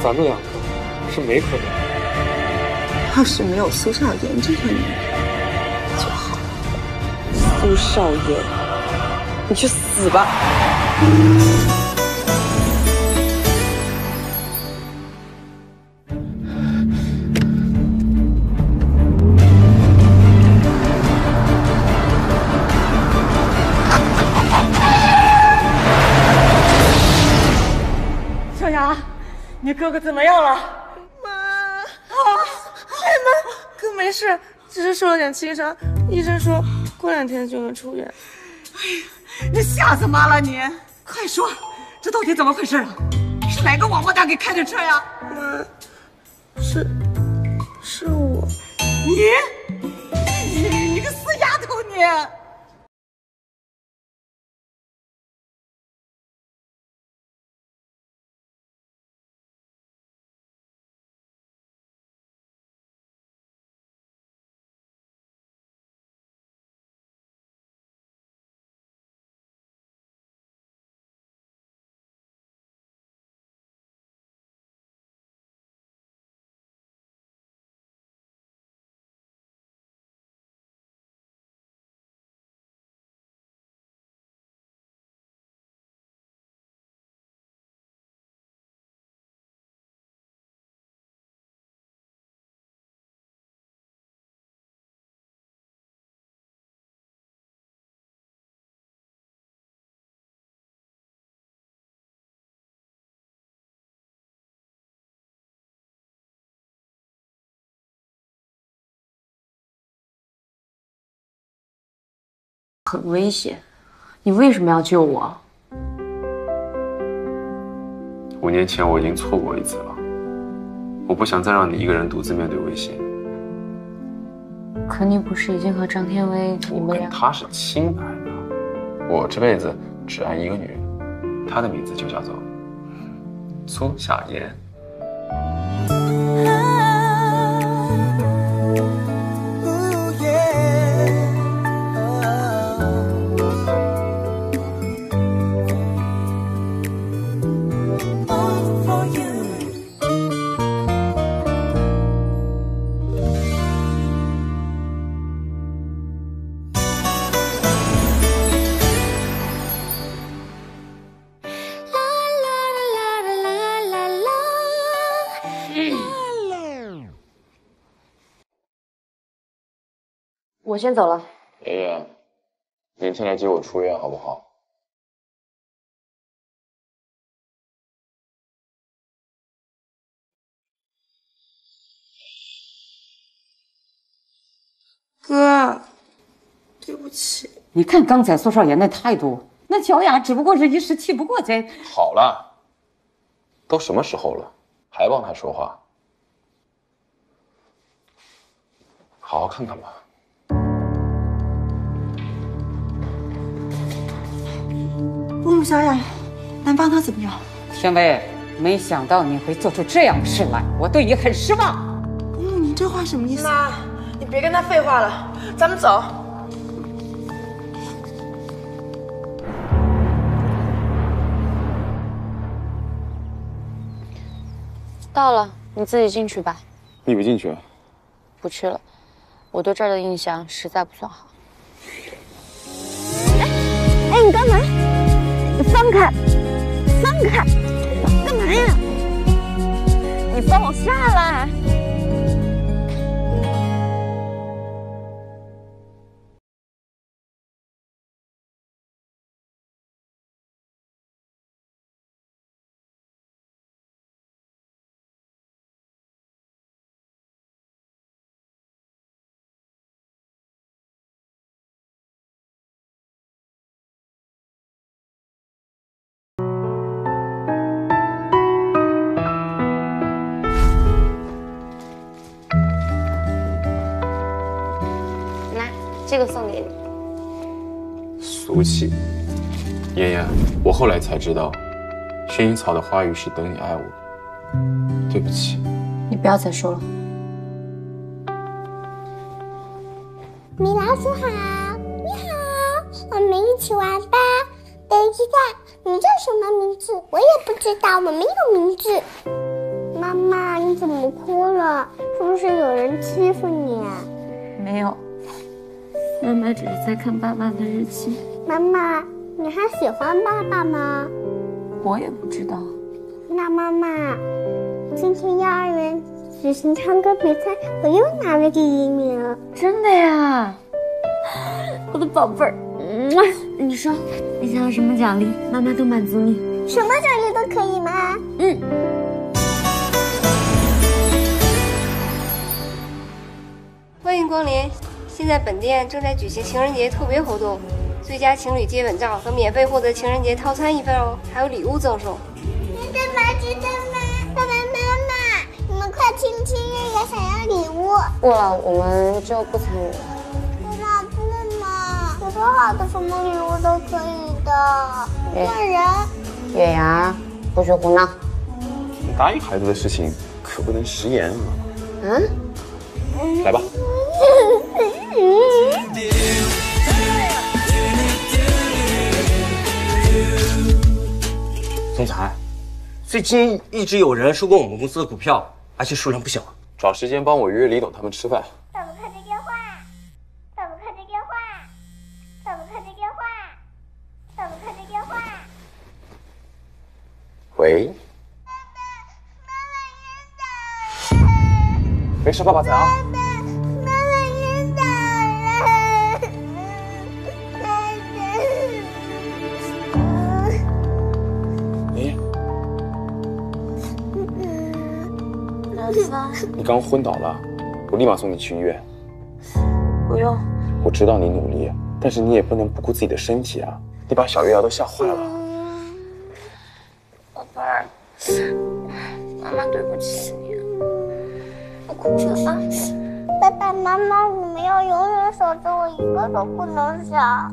咱们两个是没可能。要是没有苏少言这个女人就好了。苏少言，你去死吧！怎么样了？妈，啊，哎妈，哥没事，只是受了点轻伤，医生说过两天就能出院。哎呀，你吓死妈了你！快说，这到底怎么回事啊？是哪个王八蛋给开的车呀？妈，是，是我。你，你，你个死丫头你！很危险，你为什么要救我？五年前我已经错过一次了，我不想再让你一个人独自面对危险。可你不是已经和张天威你们俩？他是清白的，我这辈子只爱一个女人，她的名字就叫做苏小妍。我先走了。爷爷，明天来接我出院好不好？哥，对不起。你看刚才苏少言那态度，那小雅只不过是一时气不过才……好了，都什么时候了，还帮他说话？好好看看吧。伯母小雅，南方他怎么样？天威，没想到你会做出这样的事来，我对你很失望。你这话什么意思？妈，你别跟他废话了，咱们走。到了，你自己进去吧。你不进去？不去了，我对这儿的印象实在不算好。哎哎，你干嘛？你放开，放开！干嘛呀？你放我下来！来，气。妍妍，我后来才知道，薰衣草的花语是等你爱我。对不起。你不要再说了。米老鼠好，你好，我们一起玩吧。等一下，你叫什么名字？我也不知道，我没有名字。妈妈，你怎么哭了？是不是有人欺负你？没有，妈妈只是在看爸爸的日记。妈妈，你还喜欢爸爸吗？我也不知道。那妈妈，今天幼儿园举行唱歌比赛，我又拿了第一名。真的呀，我的宝贝儿。你说，你想要什么奖励？妈妈都满足你。什么奖励都可以吗？嗯。欢迎光临！现在本店正在举行情人节特别活动，最佳情侣接吻照和免费获得情人节套餐一份哦，还有礼物赠送。知道吗？知道吗？爸爸妈妈，你们快听听月月想要礼物。不了，我们就不参与了。妈妈不嘛，我说好的什么礼物都可以的，你骗人。月牙，不许胡闹。你答应孩子的事情可不能食言啊。嗯。来吧。总裁，最近一直有人收购我们公司的股票，而且数量不小。找时间帮我约约李董他们吃饭。怎么快接电话！怎么快接电话！怎么快接电话！怎么快接电话！喂。没事，爸爸在啊。你刚昏倒了，我立马送你去医院。不用。我知道你努力，但是你也不能不顾自己的身体啊！你把小月瑶都吓坏了。宝贝儿，妈妈对不起你，我哭了啊！爸爸妈妈，你们要永远守着我，一个都不能少。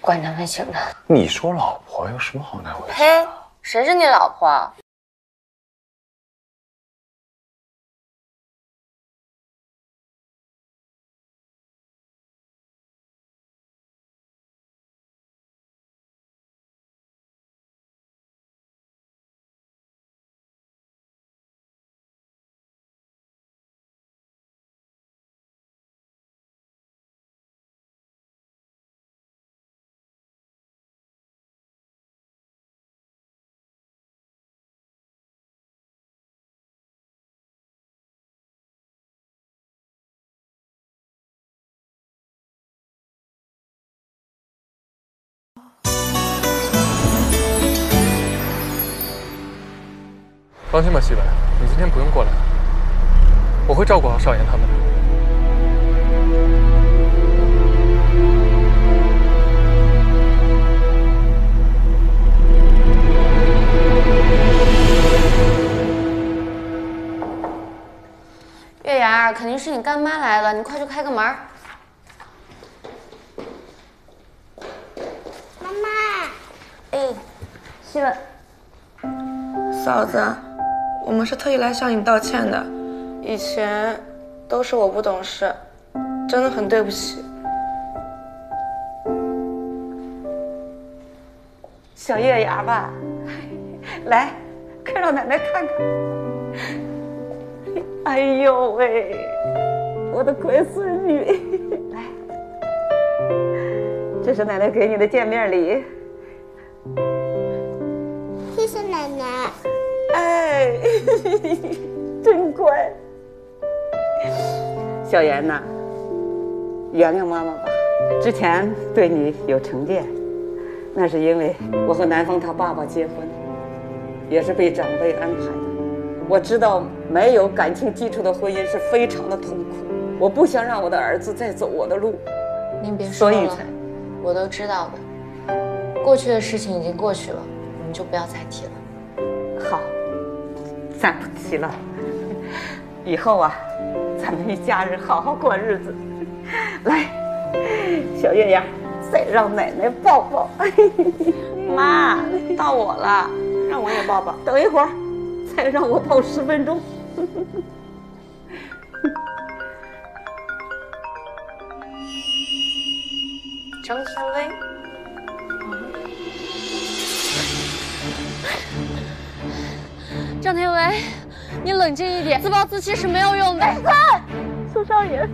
怪难为情的。你说老婆有什么好难为情？嘿，谁是你老婆？放心吧，西北，你今天不用过来，我会照顾好少言他们的。月牙，肯定是你干妈来了，你快去开个门。妈妈，哎，西文，嫂子，我们是特意来向你道歉的，以前都是我不懂事，真的很对不起。小月牙吧，来，快让奶奶看看。哎呦喂，我的乖孙女，来，这是奶奶给你的见面礼。谢谢奶奶。哎，真乖。小妍呐，原谅妈妈吧，之前对你有成见，那是因为我和南风他爸爸结婚，也是被长辈安排的。我知道没有感情基础的婚姻是非常的痛苦，我不想让我的儿子再走我的路，您别说了所以才，我都知道的。过去的事情已经过去了，我们就不要再提了。好，咱不提了。以后啊，咱们一家人好好过日子。来，小月牙，再让奶奶抱抱。妈，到我了，让我也抱抱。等一会儿，再让我抱十分钟。张天威，张天威，你冷静一点，自暴自弃是没有用的。苏少爷，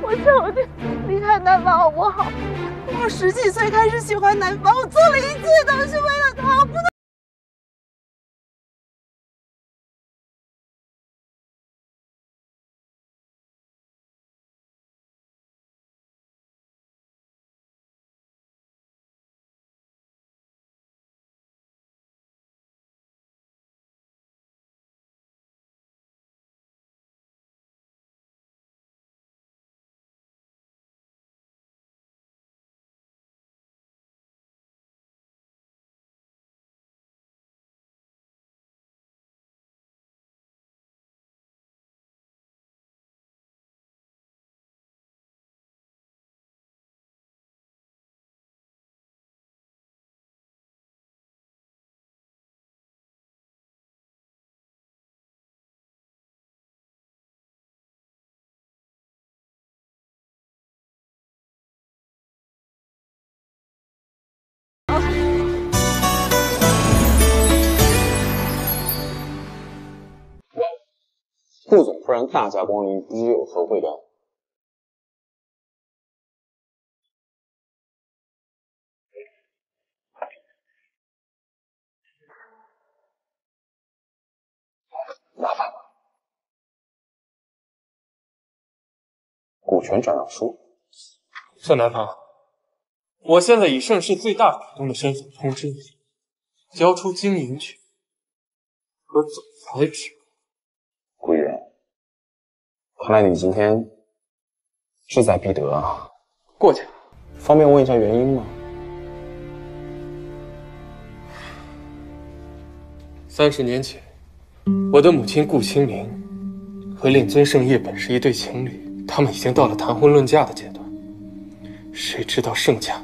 我求你离开南方好不好？我十几岁开始喜欢南方，我做了一切都是为了他，不能。顾总突然大驾光临，不知有何贵干？麻烦了。股权转让书，盛南方，我现在以盛世最大股东的身份通知你，交出经营权和总裁职。顾一人，看来你今天志在必得啊。过去。方便问一下原因吗？三十年前，我的母亲顾清明和令尊盛业本是一对情侣，他们已经到了谈婚论嫁的阶段。谁知道盛家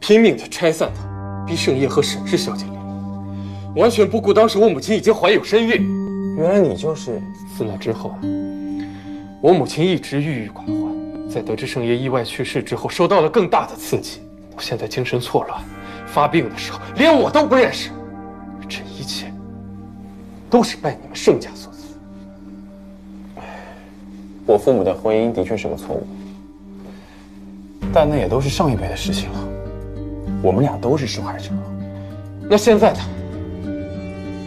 拼命的拆散他，逼盛业和沈氏小姐离婚，完全不顾当时我母亲已经怀有身孕。原来你就是……自那之后，我母亲一直郁郁寡欢，在得知盛爷意外去世之后，受到了更大的刺激，我现在精神错乱，发病的时候连我都不认识。这一切都是拜你们盛家所赐。我父母的婚姻的确是个错误，但那也都是上一辈的事情了。我们俩都是受害者。那现在呢？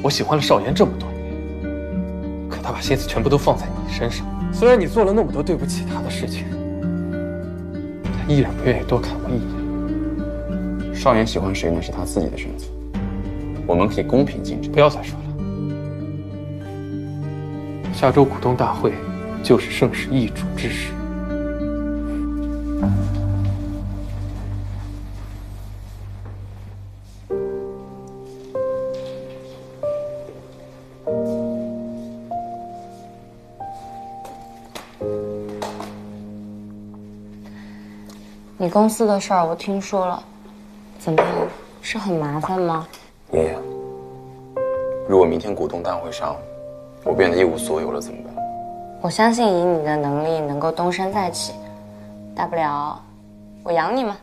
我喜欢了少言这么多年，可他把心思全部都放在你身上。虽然你做了那么多对不起他的事情，他依然不愿意多看我一眼。少爷喜欢谁那是他自己的选择，我们可以公平竞争。不要再说了，下周股东大会就是盛世易主之时。公司的事儿我听说了，怎么样？是很麻烦吗？爷爷，如果明天股东大会上我变得一无所有了怎么办？我相信以你的能力能够东山再起，大不了我养你嘛。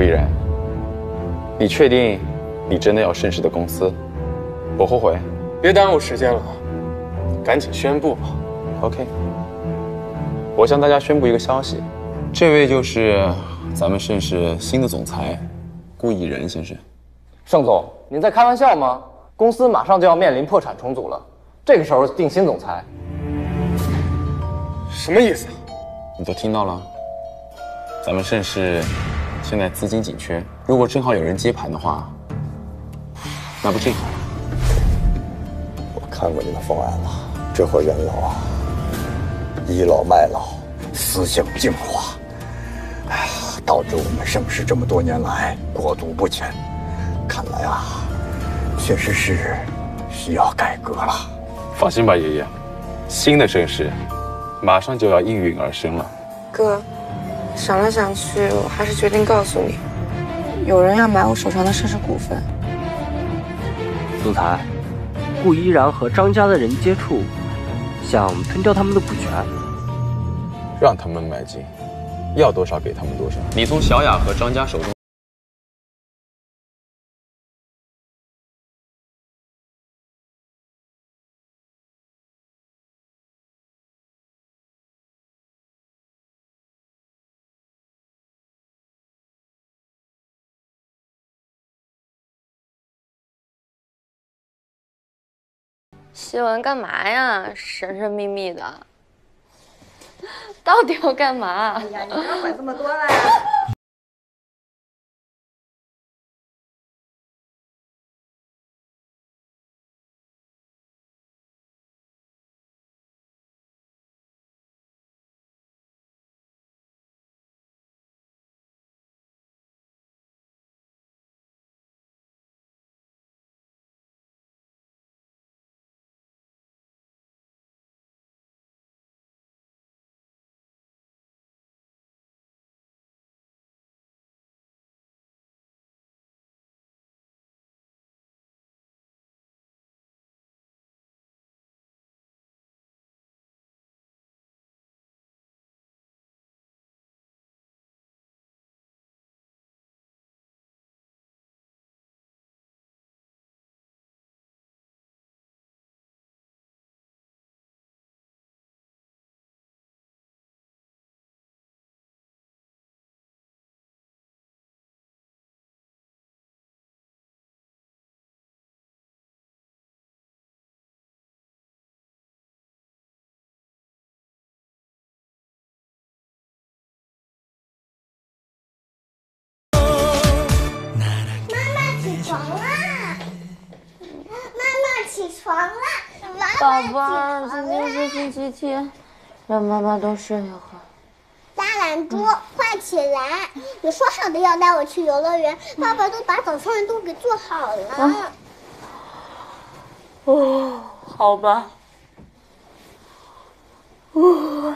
顾逸然，你确定你真的要盛世的公司？我后悔？别耽误时间了，赶紧宣布吧。OK，我向大家宣布一个消息，这位就是咱们盛世新的总裁顾逸然先生。盛总，您在开玩笑吗？公司马上就要面临破产重组了，这个时候定新总裁，什么意思？你都听到了？咱们盛世现在资金紧缺，如果正好有人接盘的话，那不正好？我看过你的方案了，这伙元老啊，倚老卖老，思想僵化，哎呀，导致我们盛世这么多年来裹足不前。看来啊，确实是需要改革了。放心吧，爷爷，新的盛世马上就要应运而生了。哥，想来想去，我还是决定告诉你，有人要买我手上的盛世股份。总裁，顾依然和张家的人接触，想吞掉他们的股权。让他们买进，要多少给他们多少。你从小雅和张家手中。希文干嘛呀？神神秘秘的，到底要干嘛？哎呀，你不要管这么多啦。床了！妈宝妈贝儿，今天是星期天，让妈妈多睡一会儿。大懒猪，快起来。你说好的要带我去游乐园，爸爸都把早饭都给做好了。哦，好吧。哦。